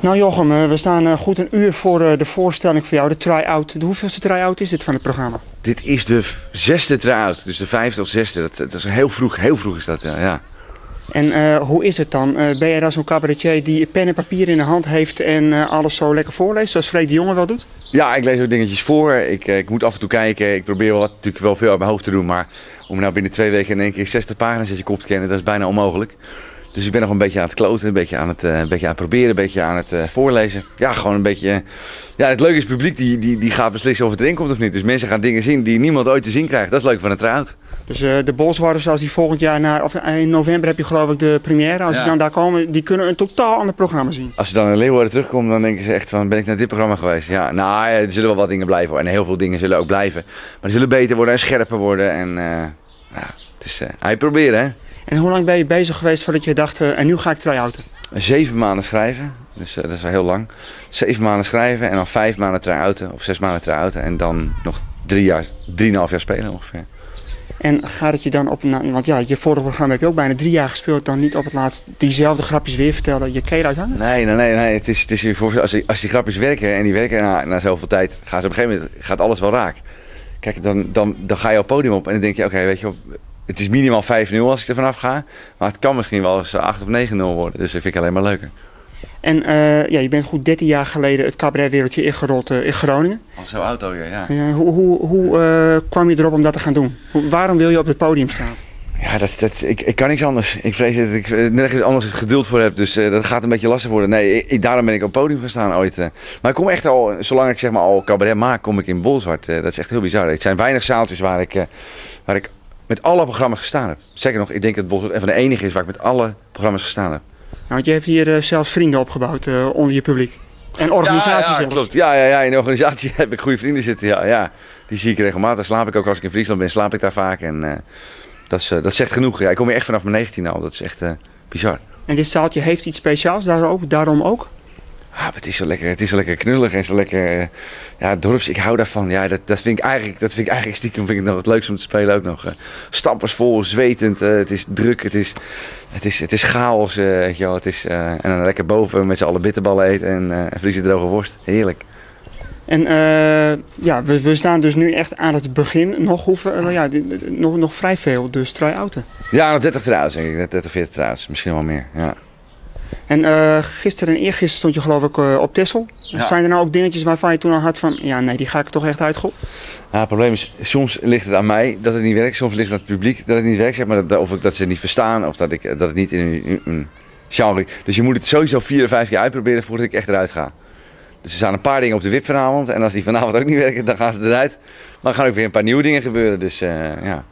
Nou Jochem, eh, we staan eh, goed een uur voor eh, de voorstelling voor jou, de try-out. De hoeveelste try-out is dit van het programma? Dit is de zesde try-out, dus de vijfde of zesde. Dat, dat is heel vroeg, heel vroeg is dat, ja. ja. En hoe is het dan? Eh, ben je dan zo'n cabaretier die pen en papier in de hand heeft en alles zo lekker voorleest, zoals Freek de Jonge wel doet? Ja, ik lees ook dingetjes voor. Ik, ik moet af en toe kijken. Ik probeer wel, natuurlijk wel veel uit mijn hoofd te doen. Maar om nou binnen twee weken in één keer 60 pagina's uit je kop te kennen, dat is bijna onmogelijk. Dus ik ben nog een beetje aan het kloten, een beetje aan het, eh, een beetje aan het proberen, een beetje aan het eh, voorlezen. Ja, gewoon een beetje... ja, het leuke is, het publiek die, die, die gaat beslissen of het erin komt of niet. Dus mensen gaan dingen zien die niemand ooit te zien krijgt. Dat is leuk van een try-out. Dus eh, de Bolswarders, als die volgend jaar, naar, of in november heb je geloof ik de première, als Ja. die dan daar komen, die kunnen een totaal ander programma zien. Als ze dan in Leeuwarden terugkomen, dan denken ze echt van, ben ik naar dit programma geweest? Ja, nou, er zullen wel wat dingen blijven. En heel veel dingen zullen ook blijven. Maar die zullen beter worden en scherper worden. En eh ja, het is, hij proberen, hè. En hoe lang ben je bezig geweest voordat je dacht, eh, en nu ga ik try-outen? Zeven maanden schrijven, dus eh, dat is wel heel lang. Zeven maanden schrijven en dan vijf maanden try-outen, of zes maanden try-outen. En dan nog drie jaar, drieënhalf jaar spelen ongeveer. En gaat het je dan op, nou, want ja, je vorige programma heb je ook bijna drie jaar gespeeld, dan niet op het laatst diezelfde grapjes weer vertellen, je keel uithangen? Nee, nee, nee, nee. Het is, het is als, die, als die grapjes werken en die werken na, na zoveel tijd, gaan ze op een gegeven moment gaat alles wel raak. Kijk, dan, dan, dan ga je op het podium op en dan denk je, oké, weet je wel, het is minimaal 5-0 als ik er vanaf ga. Maar het kan misschien wel eens 8 of 9-0 worden. Dus dat vind ik alleen maar leuker. En eh, ja, je bent goed 13 jaar geleden het cabaretwereldje ingerold eh, in Groningen. Al zo oud alweer, ja. Ja, hoe hoe, hoe eh, kwam je erop om dat te gaan doen? Hoe- waarom wil je op het podium staan? Ja, dat, dat, ik, ik kan niks anders. Ik vrees dat ik eh, nergens anders het geduld voor heb. Dus eh, dat gaat een beetje lastig worden. Nee, ik, daarom ben ik op het podium gaan staan ooit. eh. Maar ik kom echt al, zolang ik zeg maar al cabaret maak, kom ik in Bolzwart. Eh, dat is echt heel bizar. Het zijn weinig zaaltjes waar ik, eh, waar ik met alle programma's gestaan heb. Zeker nog, ik denk dat een van de enige is waar ik met alle programma's gestaan heb. Nou, want je hebt hier eh, zelfs vrienden opgebouwd eh, onder je publiek. En organisaties ja, ja, zelfs. klopt. Ja, ja, ja, in de organisatie heb ik goede vrienden zitten. Ja, ja. Die zie ik regelmatig. Slaap ik ook als ik in Friesland ben, slaap ik daar vaak. En eh, dat, is, dat zegt genoeg. Ja, ik kom hier echt vanaf mijn 19 al. Dat is echt bizar. En dit zaaltje heeft iets speciaals, daarom ook? Daarom ook? Ah, het is zo lekker, het is zo lekker knullig en zo lekker, eh, ja, dorps, ik hou daarvan. Ja, dat, dat vind ik eigenlijk, dat vind ik eigenlijk stiekem vind ik nog het leukste om te spelen ook nog. eh. stappersvol, zwetend, eh, het is druk, het is, het is, het is chaos, weet je wel. Het is, en dan lekker boven met z'n allen bitterballen eten en eh Friese droge worst. Heerlijk. En ja, we, we staan dus nu echt aan het begin. Nog, hoeveel, eh, ja, nog, nog vrij veel, dus try-outen. Ja, nog 30 trouwens, denk ik. 30, 40 trouwens, misschien wel meer. Ja. En eh, gisteren en eergisteren stond je geloof ik eh, op Tessel. Ja. Zijn er nou ook dingetjes waarvan je toen al had van... Ja, nee, die ga ik toch echt uitgooien? Ja, het probleem is, soms ligt het aan mij dat het niet werkt. Soms ligt het aan het publiek dat het niet werkt. Zeg maar, dat, of ik, dat ze het niet verstaan of dat, ik, dat het niet in genre... Dus je moet het sowieso vier of vijf keer uitproberen voordat ik echt eruit ga. Dus er staan een paar dingen op de wip vanavond. En als die vanavond ook niet werken, dan gaan ze eruit. Maar er gaan ook weer een paar nieuwe dingen gebeuren. Dus eh, ja.